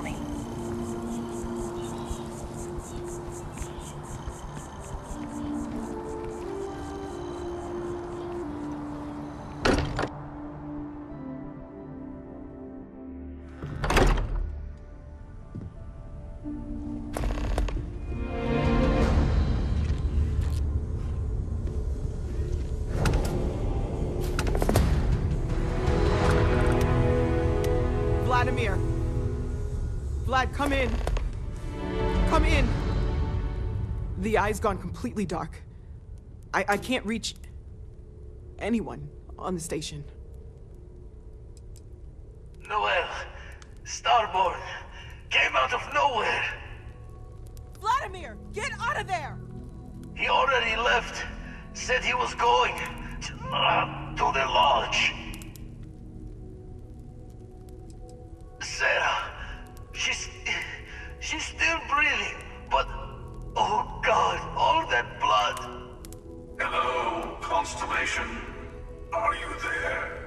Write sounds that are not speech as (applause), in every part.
kill The eye's gone completely dark. I, I can't reach anyone on the station. Noel, Starborn, came out of nowhere. Vladimir! Get out of there! He already left. Said he was going to, uh, to the lodge. Sarah, she's she's still breathing, but oh God, all that blood. Hello, Constellation. Are you there?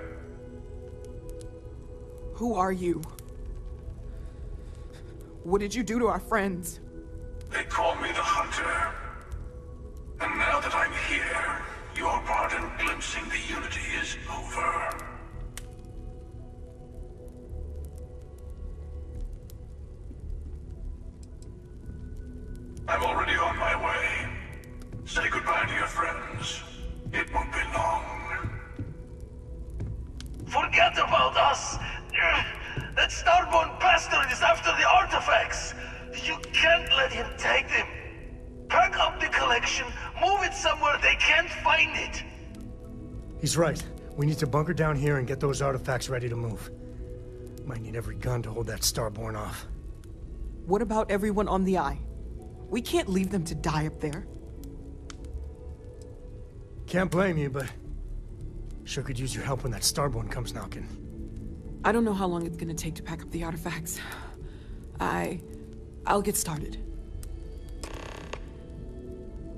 Who are you? What did you do to our friends? They call me the Hunter. And now that I'm here, your part in glimpsing the Unity is over. I'm already on my way. Say goodbye to your friends. It won't be long. Forget about us. That Starborn bastard is after the artifacts. You can't let him take them. Pack up the collection, move it somewhere they can't find it. He's right. We need to bunker down here and get those artifacts ready to move. Might need every gun to hold that Starborn off. What about everyone on the eye? We can't leave them to die up there. Can't blame you, but... Sure could use your help when that Starborn comes knocking. I don't know how long it's gonna take to pack up the artifacts. I... I'll get started.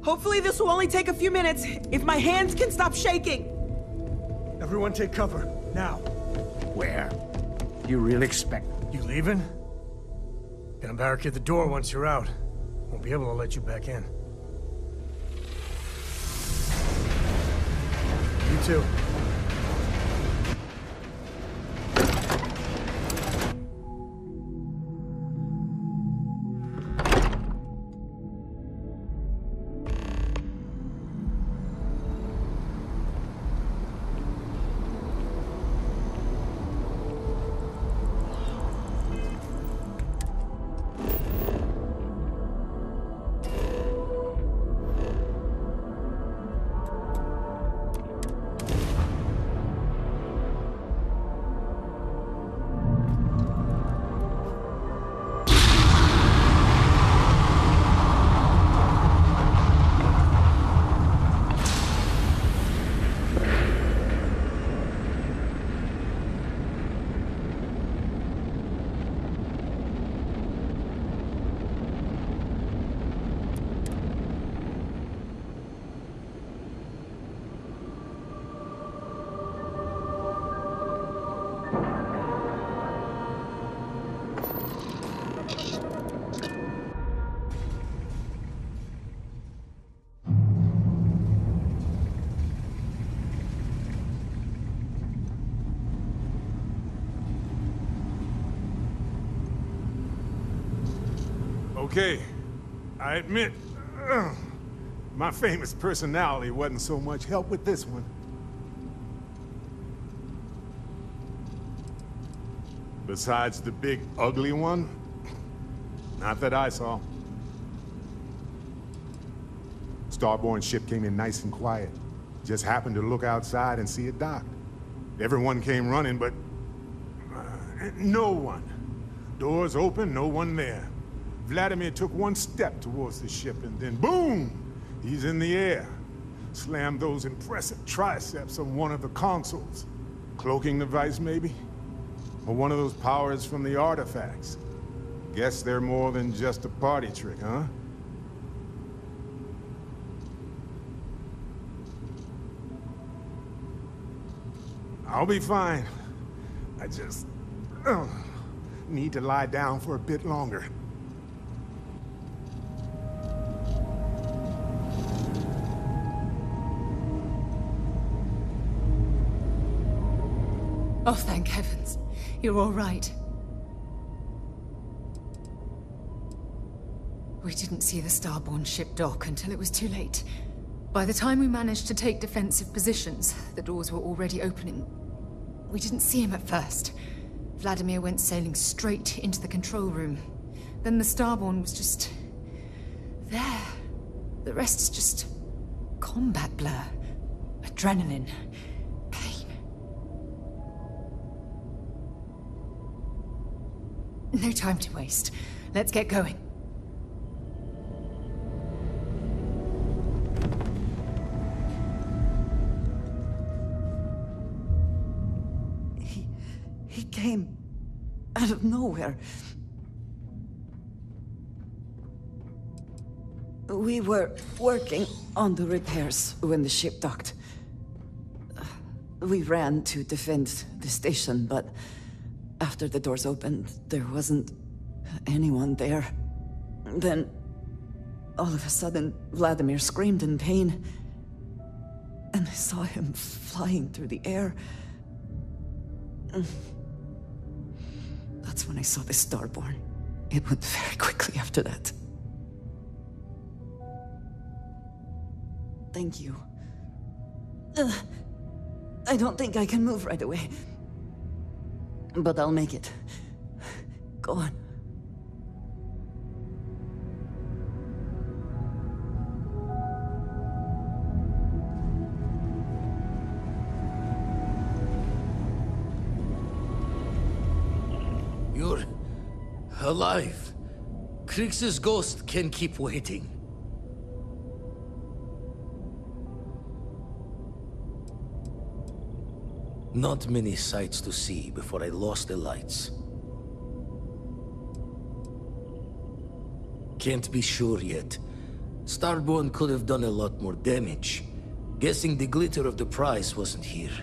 Hopefully this will only take a few minutes, if my hands can stop shaking! Everyone take cover, now. Where? You really expect... You leaving? Gonna barricade the door once you're out. Won't be able to let you back in. You too. Okay, I admit, uh, my famous personality wasn't so much help with this one. Besides the big ugly one, not that I saw. Starborn ship came in nice and quiet. Just happened to look outside and see it docked. Everyone came running, but uh, no one. Doors open, no one there. Vladimir took one step towards the ship and then boom! He's in the air. Slammed those impressive triceps on one of the consoles. Cloaking device, maybe? Or one of those powers from the artifacts. Guess they're more than just a party trick, huh? I'll be fine. I just... Uh, need to lie down for a bit longer. Oh, thank heavens. You're all right. We didn't see the Starborn ship dock until it was too late. By the time we managed to take defensive positions, the doors were already opening. We didn't see him at first. Vladimir went sailing straight into the control room. Then the Starborn was just... there. The rest is just... combat blur. Adrenaline. No time to waste. Let's get going. He... he came out of nowhere. We were working on the repairs when the ship docked. We ran to defend the station, but after the doors opened, there wasn't anyone there. Then, all of a sudden, Vladimir screamed in pain. And I saw him flying through the air. That's when I saw the Starborn. It went very quickly after that. Thank you. Ugh. I don't think I can move right away. But I'll make it. Go on. You're alive. Krix's ghost can keep waiting. Not many sights to see before I lost the lights. Can't be sure yet. Starborn could have done a lot more damage. Guessing the glitter of the prize wasn't here.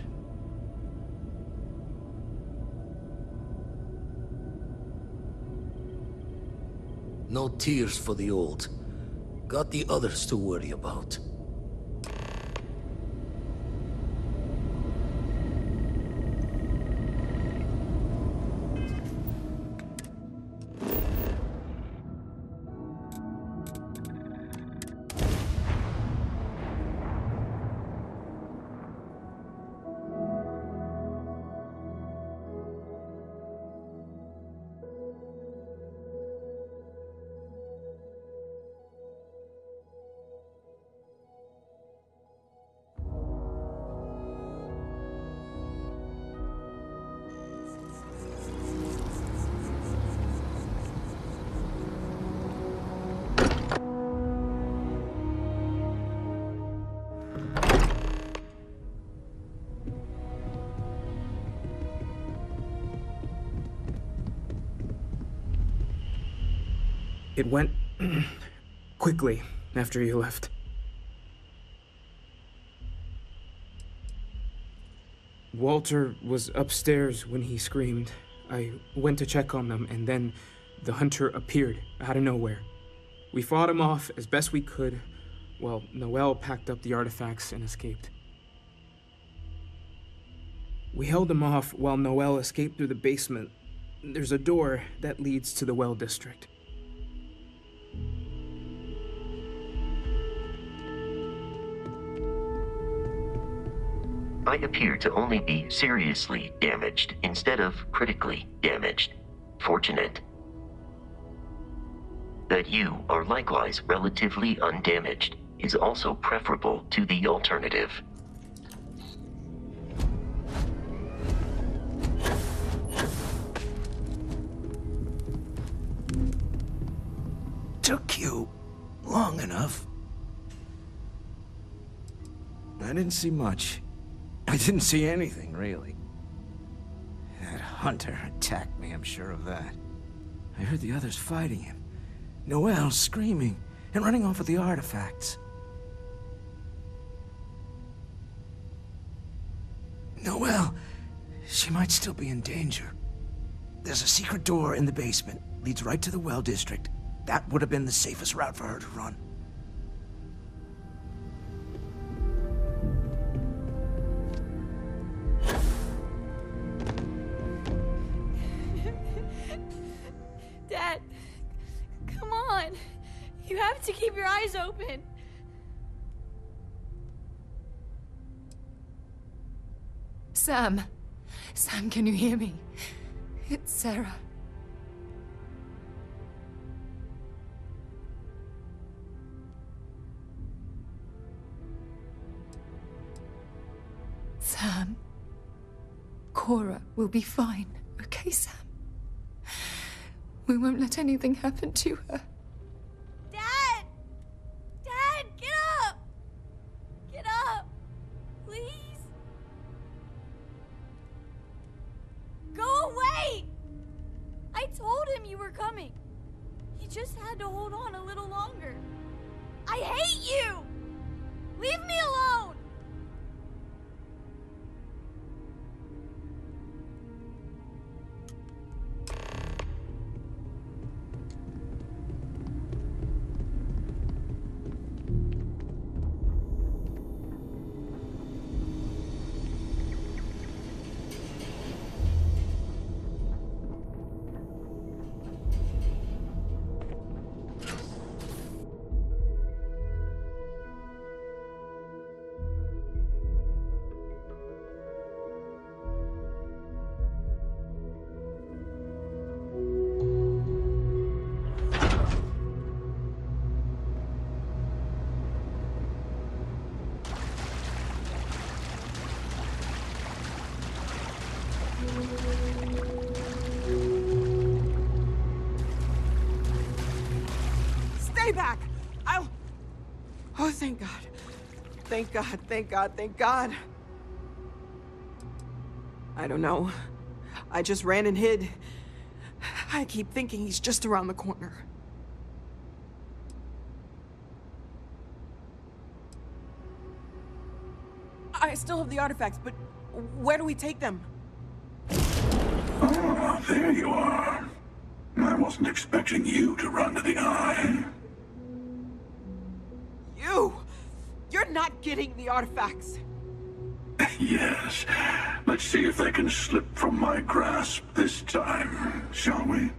No tears for the old. Got the others to worry about. It went (clears throat) quickly after you left. Walter was upstairs when he screamed. I went to check on them, and then the hunter appeared out of nowhere. We fought him off as best we could, while Noel packed up the artifacts and escaped. We held him off while Noel escaped through the basement. There's a door that leads to the well district. I appear to only be seriously damaged instead of critically damaged. Fortunate. That you are likewise relatively undamaged is also preferable to the alternative. Took you long enough. I didn't see much. I didn't see anything, really. That hunter attacked me, I'm sure of that. I heard the others fighting him. Noel screaming and running off with the artifacts. Noel, she might still be in danger. There's a secret door in the basement. Leads right to the well district. That would have been the safest route for her to run. You have to keep your eyes open. Sam. Sam, can you hear me? It's Sarah. Sam. Cora will be fine, okay, Sam? We won't let anything happen to her. Thank God, thank God, thank God. I don't know. I just ran and hid. I keep thinking he's just around the corner. I still have the artifacts, but where do we take them? Ah, there you are. I wasn't expecting you to run to the eye. You! You're not getting the artifacts! (laughs) Yes. Let's see if they can slip from my grasp this time, shall we?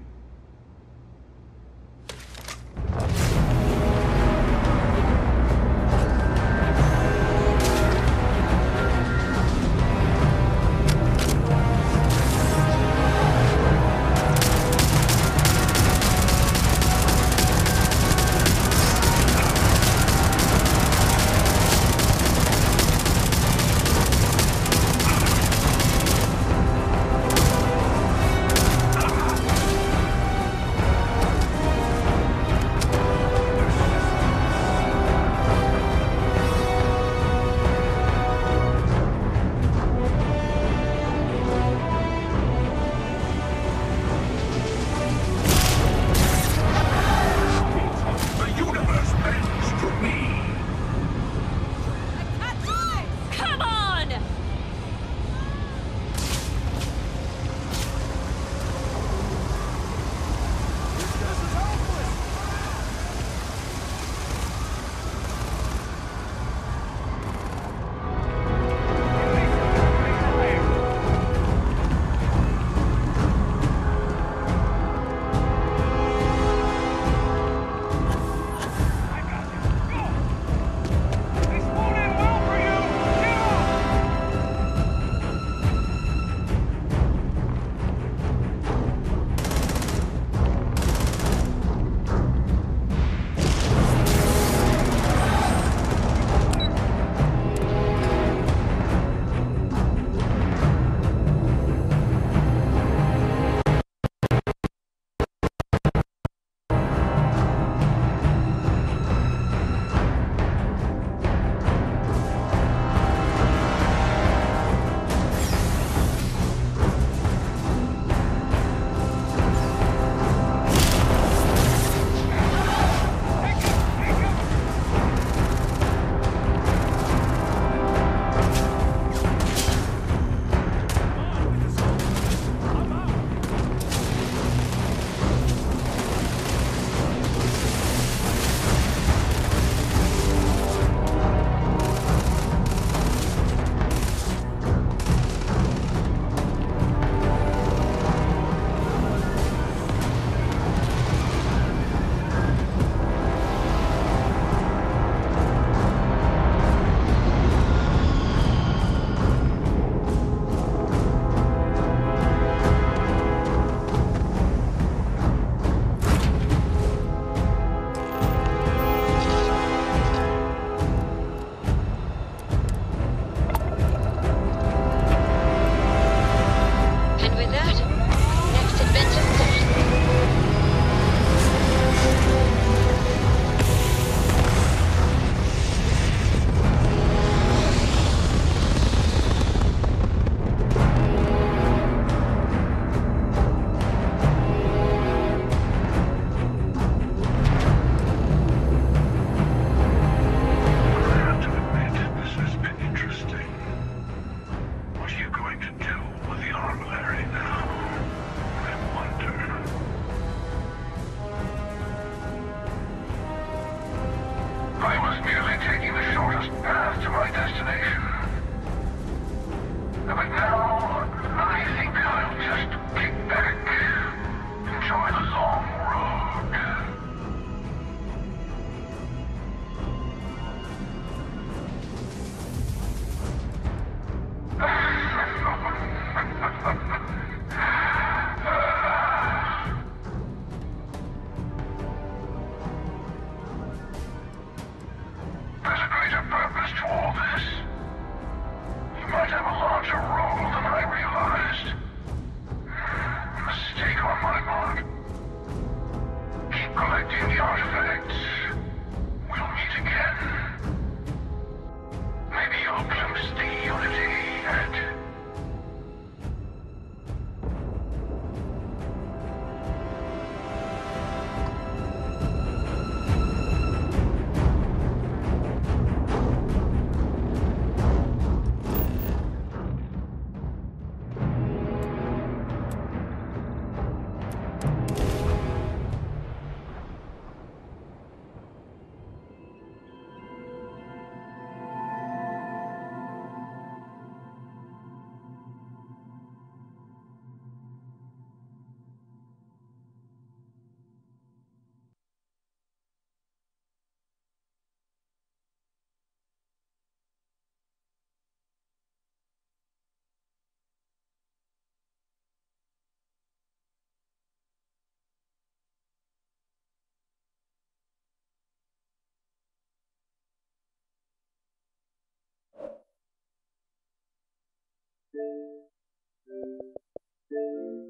Have Thank you.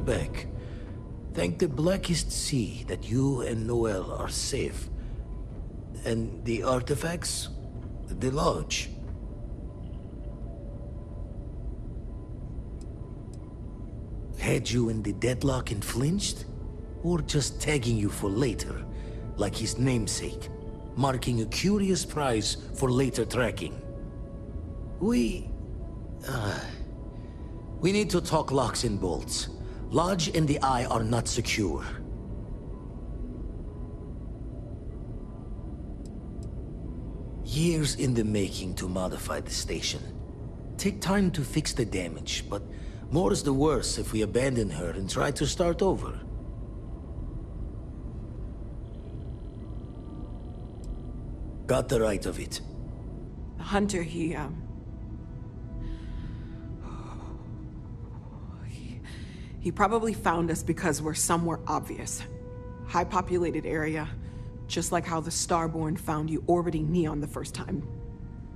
Back. Thank the Blackest Sea that you and Noel are safe. And the artifacts? The lodge. Had you in the deadlock and flinched? Or just tagging you for later, like his namesake, marking a curious prize for later tracking? We... Uh, we need to talk locks and bolts. Lodge and the Eye are not secure. Years in the making to modify the station. Take time to fix the damage, but more is the worse if we abandon her and try to start over. Got the right of it. The hunter, he, um... he probably found us because we're somewhere obvious. High populated area, just like how the Starborn found you orbiting Neon the first time.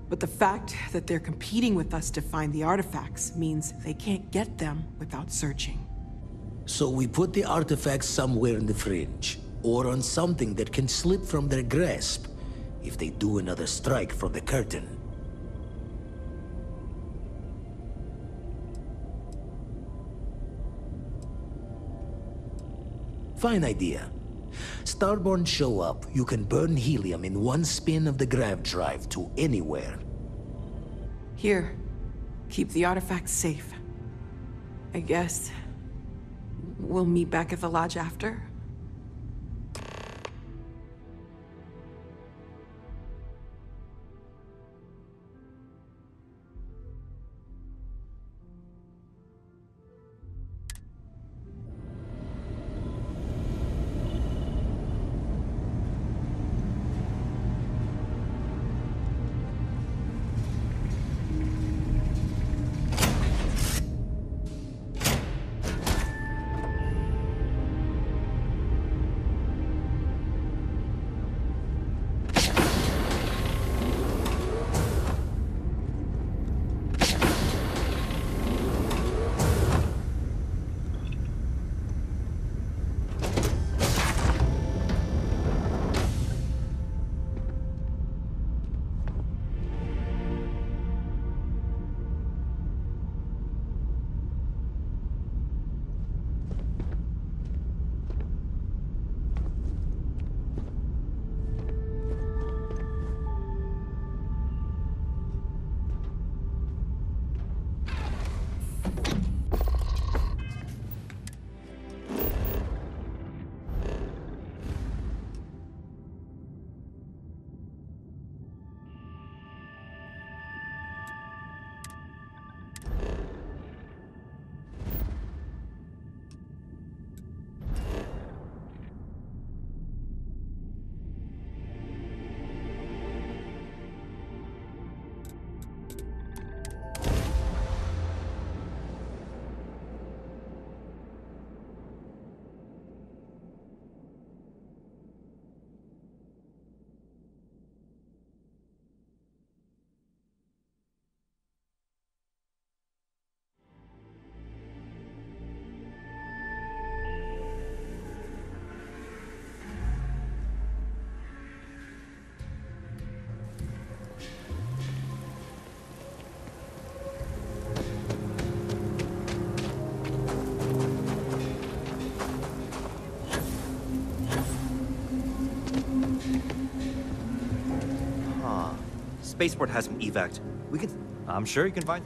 But the fact that they're competing with us to find the artifacts means they can't get them without searching. So we put the artifacts somewhere in the fringe, or on something that can slip from their grasp if they do another strike from the curtain. Fine idea. Starborn show up, you can burn helium in one spin of the grav drive to anywhere. Here, keep the artifacts safe. I guess we'll meet back at the lodge after. Spaceport has some evac. We can. I'm sure you can find.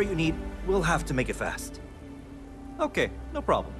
Whatever you need, we'll have to make it fast. Okay, no problem.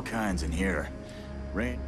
All kinds in here. Rain,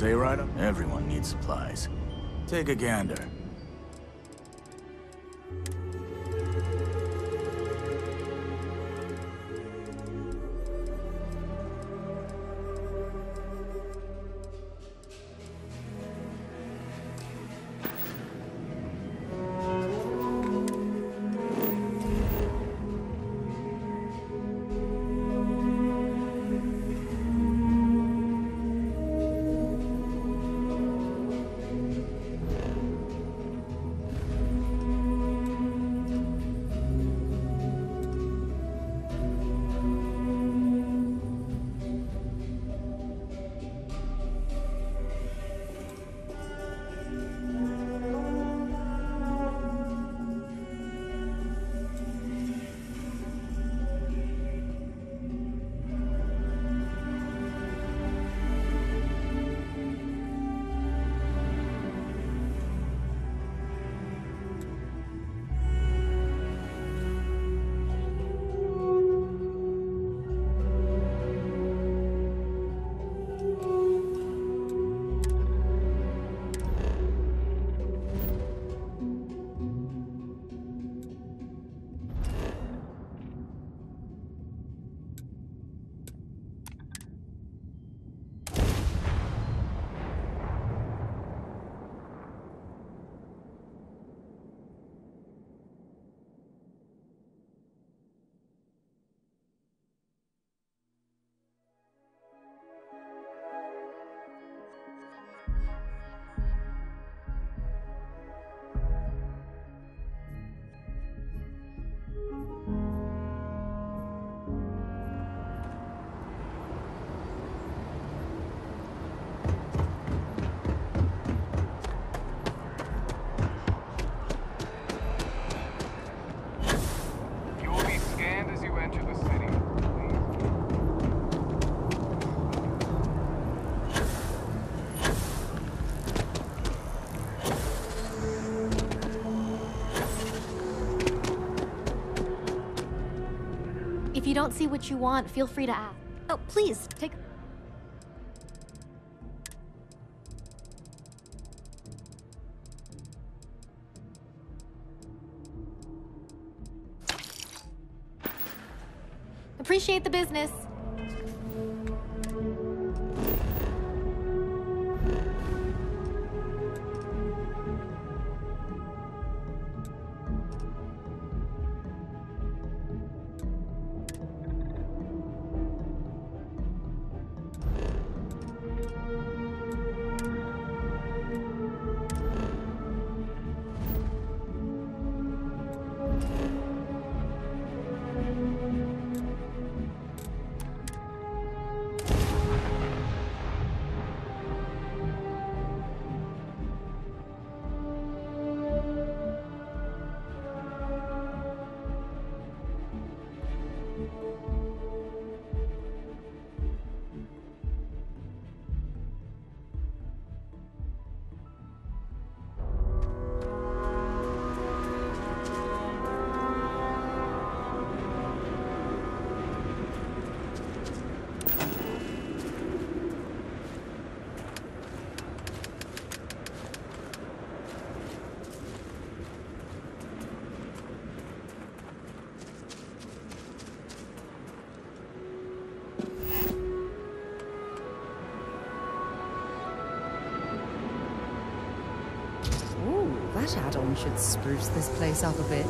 say up, everyone needs supplies. Take a gander. Don't see what you want, feel free to ask. Oh, please, take... Appreciate the business. Spruce this place up a bit.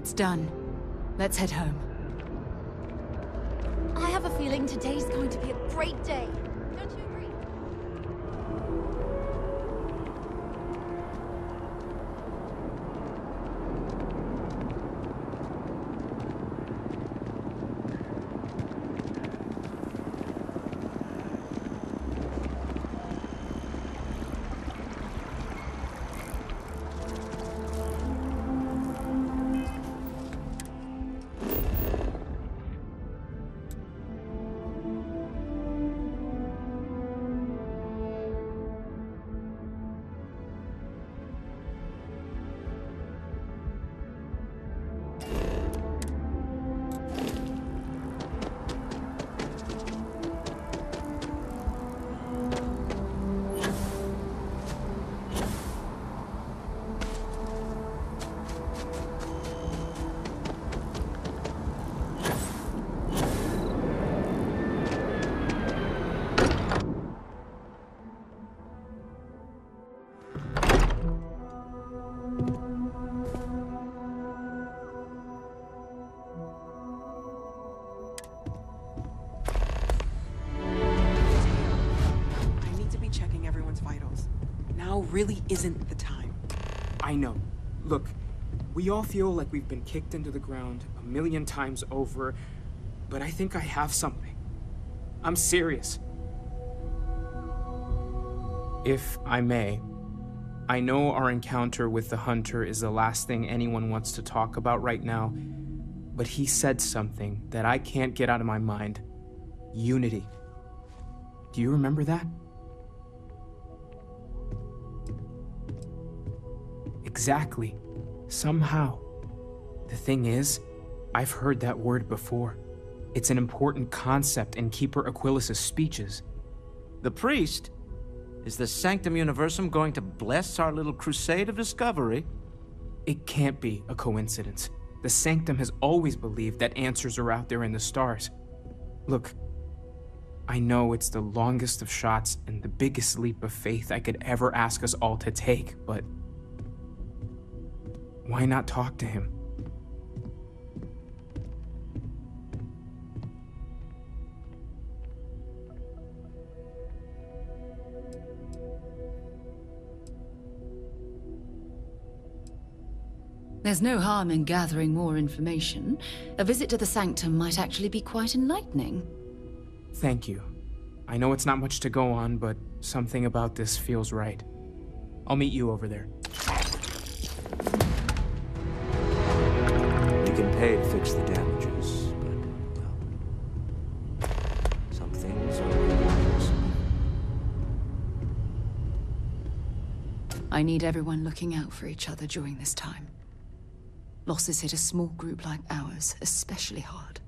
It's done. Let's head home. I have a feeling today's going to be a great day. Isn't the time. I know. Look, we all feel like we've been kicked into the ground a million times over, but I think I have something. I'm serious. If I may, I know our encounter with the Hunter is the last thing anyone wants to talk about right now, but he said something that I can't get out of my mind. Unity. Do you remember that? Exactly. Somehow. The thing is, I've heard that word before. It's an important concept in Keeper Aquilus's speeches. The priest? Is the Sanctum Universum going to bless our little crusade of discovery? It can't be a coincidence. The Sanctum has always believed that answers are out there in the stars. Look, I know it's the longest of shots and the biggest leap of faith I could ever ask us all to take, but why not talk to him? There's no harm in gathering more information. A visit to the Sanctum might actually be quite enlightening. Thank you. I know it's not much to go on, but something about this feels right. I'll meet you over there. Pay to fix the damages, but well, some things are. I need everyone looking out for each other during this time. Losses hit a small group like ours especially hard.